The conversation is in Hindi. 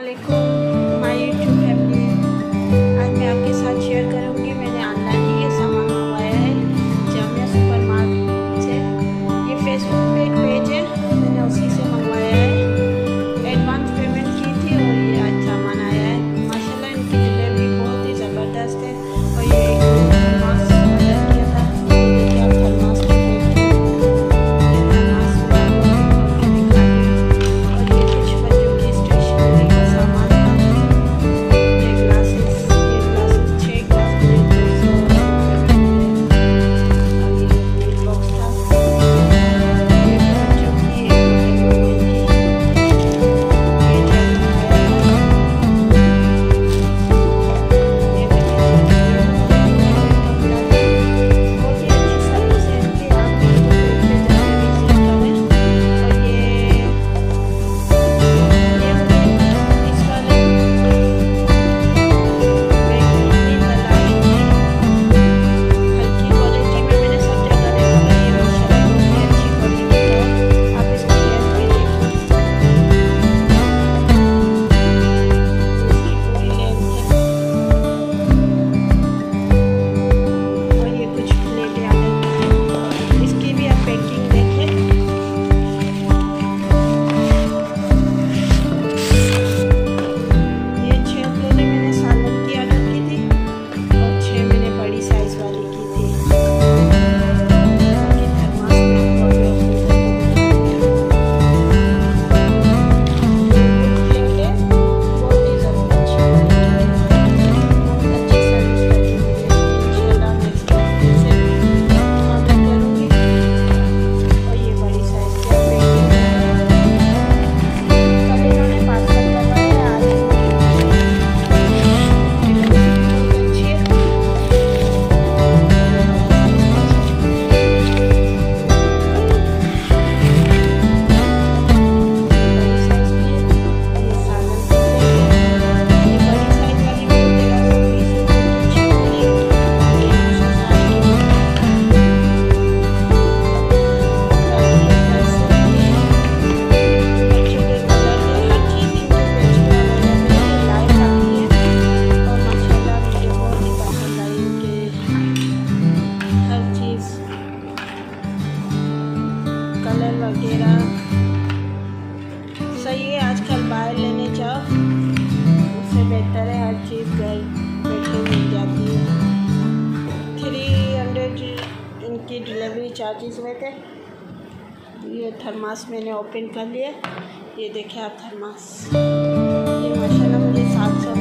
Assalamualaikum. कलर वगैरह। सही है, आजकल बाहर लेने जाओ। उससे बेहतर है, हर चीज़ घर बैठे मिल जाती है। थ्री हंड्रेड इनकी डिलीवरी चार्जेस हुए थे। ये थर्मास मैंने ओपन कर लिया ये देखे आप थर्मास ये मशाला मुझे सात सौ